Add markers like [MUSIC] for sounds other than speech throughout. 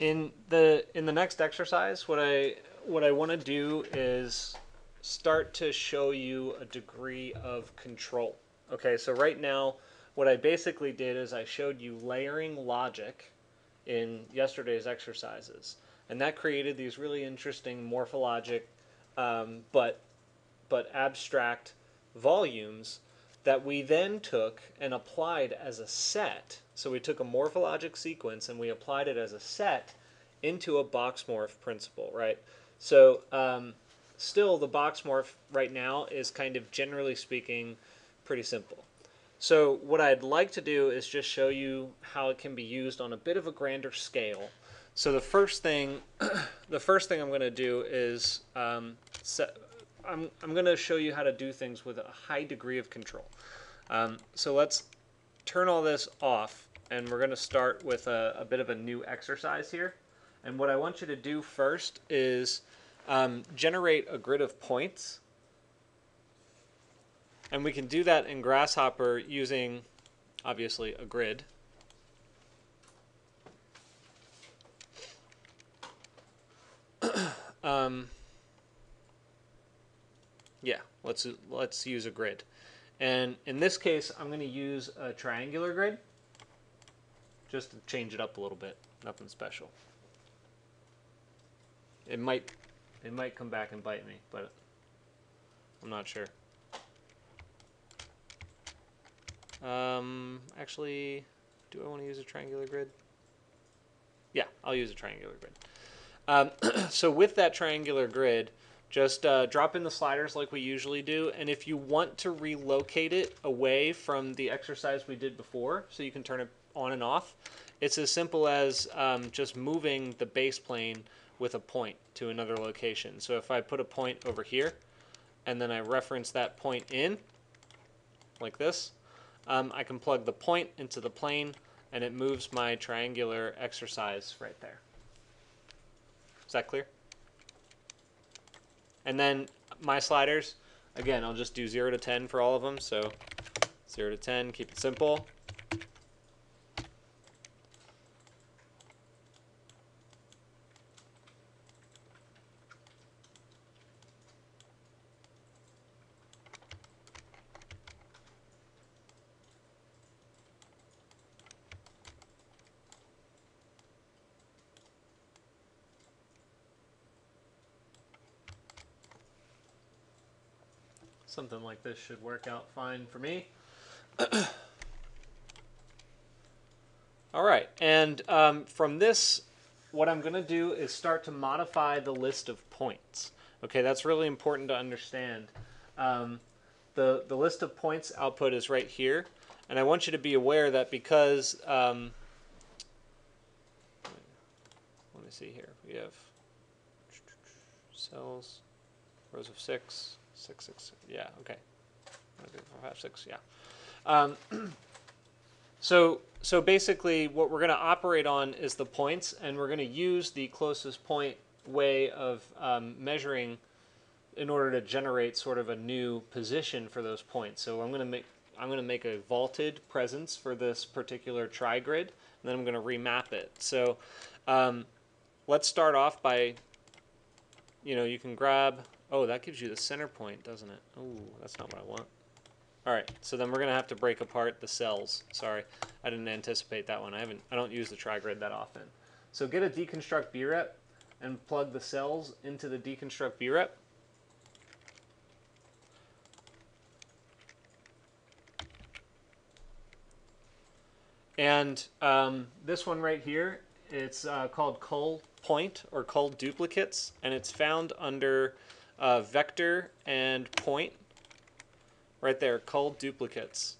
in the in the next exercise, what I what I want to do is start to show you a degree of control. Okay, so right now, what I basically did is I showed you layering logic in yesterday's exercises, and that created these really interesting morphologic, um, but but abstract volumes that we then took and applied as a set. So we took a morphologic sequence and we applied it as a set into a box morph principle, right? So um, still the box morph right now is kind of generally speaking pretty simple. So what I'd like to do is just show you how it can be used on a bit of a grander scale. So the first thing, [CLEARS THROAT] the first thing I'm going to do is um, set, I'm, I'm going to show you how to do things with a high degree of control. Um, so let's turn all this off and we're going to start with a, a, bit of a new exercise here. And what I want you to do first is um, generate a grid of points. And we can do that in Grasshopper using, obviously, a grid. [COUGHS] um, yeah, let's let's use a grid. And in this case, I'm going to use a triangular grid just to change it up a little bit. Nothing special. It might it might come back and bite me, but I'm not sure. Um, actually, do I want to use a triangular grid? Yeah, I'll use a triangular grid. Um, [CLEARS THROAT] so with that triangular grid, just uh, drop in the sliders like we usually do, and if you want to relocate it away from the exercise we did before, so you can turn it on and off, it's as simple as um, just moving the base plane with a point to another location. So if I put a point over here and then I reference that point in like this, um, I can plug the point into the plane and it moves my triangular exercise right there. Is that clear? And then my sliders, again, I'll just do 0 to 10 for all of them. So 0 to 10, keep it simple. Something like this should work out fine for me. [COUGHS] All right, and um, from this, what I'm going to do is start to modify the list of points. Okay, that's really important to understand. Um, the, the list of points output is right here, and I want you to be aware that because, um, let me see here, we have cells, rows of six, Six, six, yeah, okay. Five, six, yeah. Um, [CLEARS THROAT] so, so basically what we're going to operate on is the points, and we're going to use the closest point way of um, measuring in order to generate sort of a new position for those points. So I'm going to make I'm going to make a vaulted presence for this particular trigrid, and then I'm going to remap it. So um, let's start off by, you know, you can grab Oh, that gives you the center point, doesn't it? Oh, that's not what I want. All right, so then we're going to have to break apart the cells. Sorry, I didn't anticipate that one. I haven't. I don't use the trigrid that often. So get a deconstruct brep and plug the cells into the deconstruct brep. And um, this one right here, it's uh, called cull point or cull duplicates, and it's found under uh, vector and point right there, cull duplicates.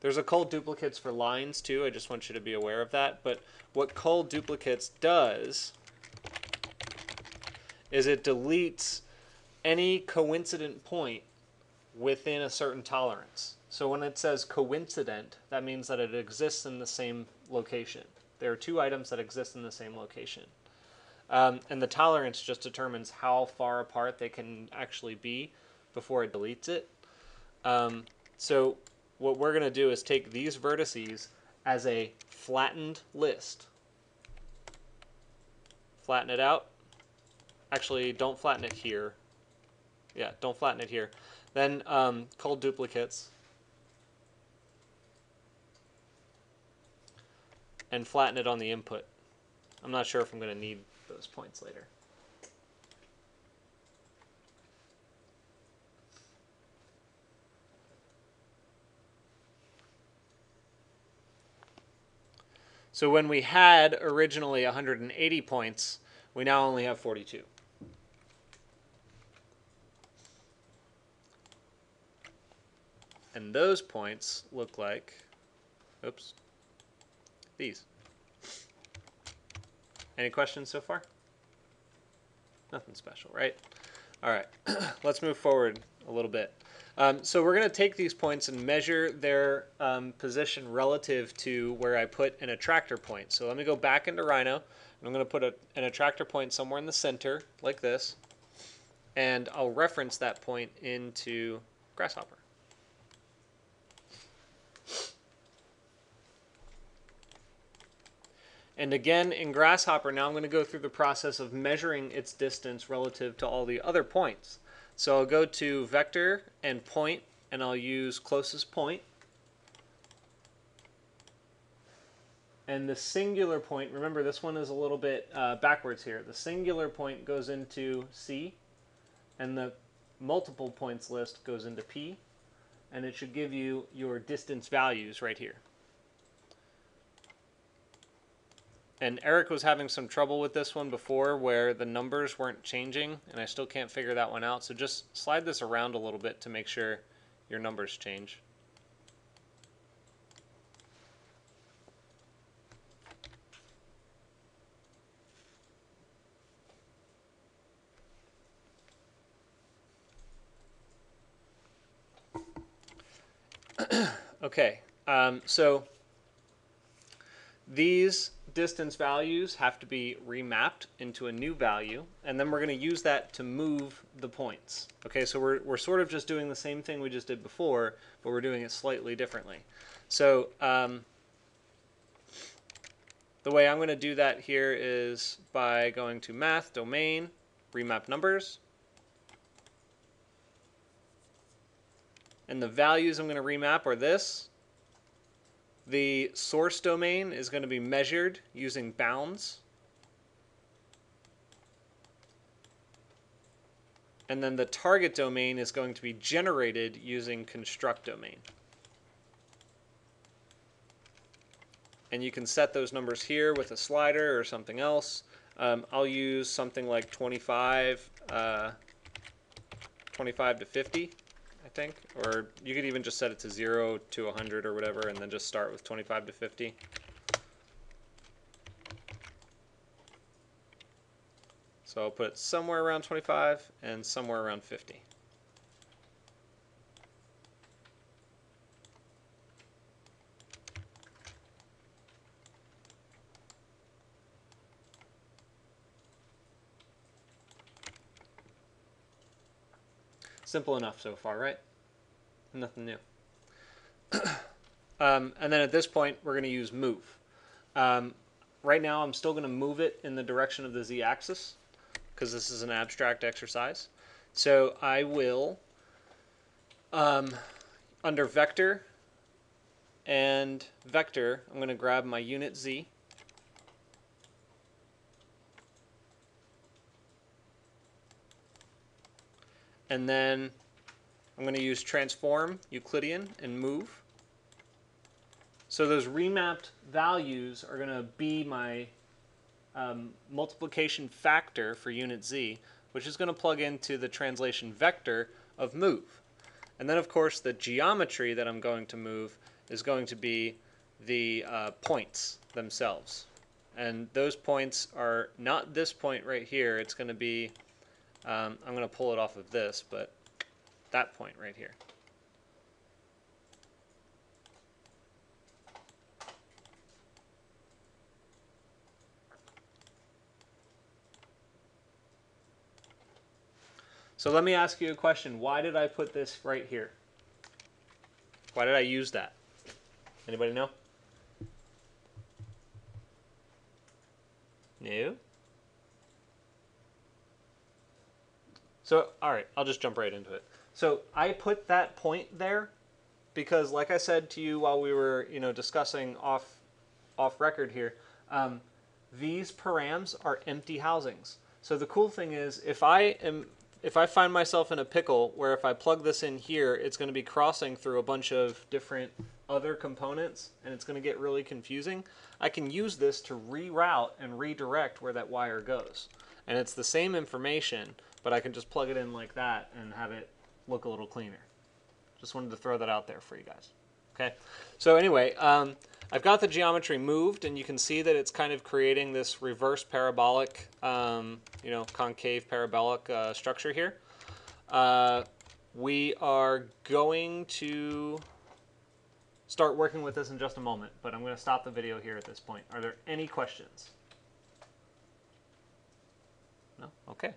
There's a cull duplicates for lines too, I just want you to be aware of that. But what cull duplicates does is it deletes any coincident point within a certain tolerance. So when it says coincident, that means that it exists in the same location. There are two items that exist in the same location. Um, and the tolerance just determines how far apart they can actually be before it deletes it. Um, so what we're going to do is take these vertices as a flattened list. flatten it out. Actually, don't flatten it here. Yeah, don't flatten it here. Then um, cull duplicates. And flatten it on the input. I'm not sure if I'm going to need those points later. So when we had originally 180 points, we now only have 42. And those points look like, oops, these. Any questions so far? Nothing special, right? All right, [CLEARS THROAT] let's move forward a little bit. Um, so we're going to take these points and measure their um, position relative to where I put an attractor point. So let me go back into Rhino. And I'm going to put a, an attractor point somewhere in the center, like this. And I'll reference that point into Grasshopper. And again, in Grasshopper, now I'm going to go through the process of measuring its distance relative to all the other points. So I'll go to vector and point, and I'll use closest point. And the singular point, remember this one is a little bit uh, backwards here. The singular point goes into C, and the multiple points list goes into P, and it should give you your distance values right here. And Eric was having some trouble with this one before where the numbers weren't changing, and I still can't figure that one out. So just slide this around a little bit to make sure your numbers change. [CLEARS THROAT] okay, um, so these distance values have to be remapped into a new value, and then we're going to use that to move the points. Okay, so we're, we're sort of just doing the same thing we just did before, but we're doing it slightly differently. So um, the way I'm going to do that here is by going to Math, Domain, Remap Numbers, and the values I'm going to remap are this, the source domain is going to be measured using bounds. And then the target domain is going to be generated using construct domain. And you can set those numbers here with a slider or something else. Um, I'll use something like 25, uh, 25 to 50 think. Or you could even just set it to 0 to 100 or whatever and then just start with 25 to 50. So I'll put somewhere around 25 and somewhere around 50. Simple enough so far, right? Nothing new. [CLEARS THROAT] um, and then at this point, we're going to use move. Um, right now, I'm still going to move it in the direction of the z-axis because this is an abstract exercise. So I will, um, under vector and vector, I'm going to grab my unit z. And then I'm going to use transform, Euclidean, and move. So those remapped values are going to be my um, multiplication factor for unit z, which is going to plug into the translation vector of move. And then, of course, the geometry that I'm going to move is going to be the uh, points themselves. And those points are not this point right here. It's going to be, um, I'm going to pull it off of this, but that point right here. So let me ask you a question. Why did I put this right here? Why did I use that? Anybody know? No? So, all right, I'll just jump right into it. So I put that point there because, like I said to you while we were, you know, discussing off off record here, um, these params are empty housings. So the cool thing is, if I am if I find myself in a pickle where if I plug this in here, it's going to be crossing through a bunch of different other components and it's going to get really confusing, I can use this to reroute and redirect where that wire goes. And it's the same information, but I can just plug it in like that and have it look a little cleaner. Just wanted to throw that out there for you guys. Okay, so anyway, um, I've got the geometry moved, and you can see that it's kind of creating this reverse parabolic, um, you know, concave parabolic uh, structure here. Uh, we are going to start working with this in just a moment, but I'm going to stop the video here at this point. Are there any questions? No? Okay.